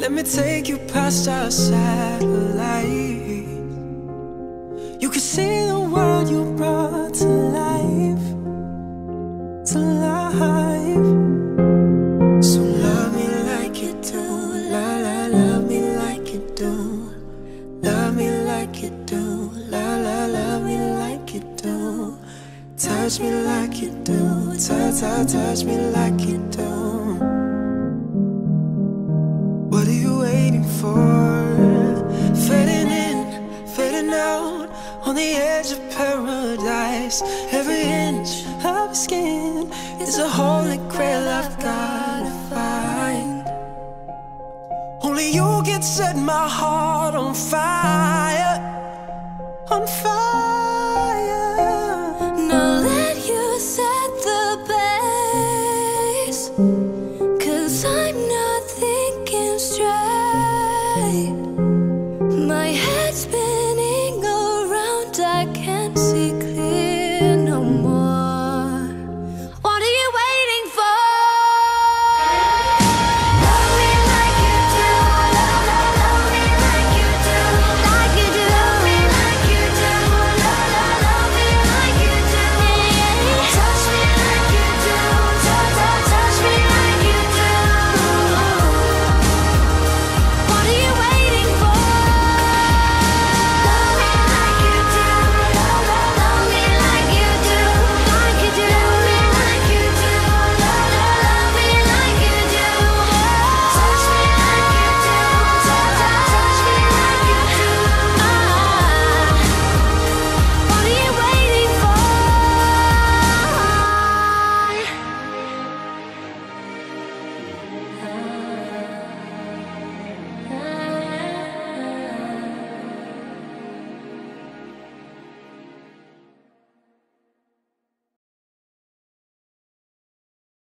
let me take you past our satellite. You can see the world you brought to life, to life. So love me like you do, la la, love me like you do. Love me like you do, la la, love me like you do. Touch me like you do, touch, touch, touch me like you do. Fading in, fading out, on the edge of paradise. Every inch of skin is a holy grail I've gotta find. Only you can set my heart on fire.